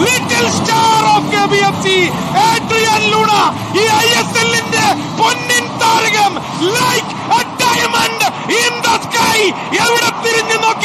Little star of K B F C Adrian Luna ഈ I S എല്ലിന്റെ പൊന്നിൻ താരകം ലൈക്ക് ഡയമണ്ട് ഇൻ ദ എവിടെ തിരിഞ്ഞു നോക്കി?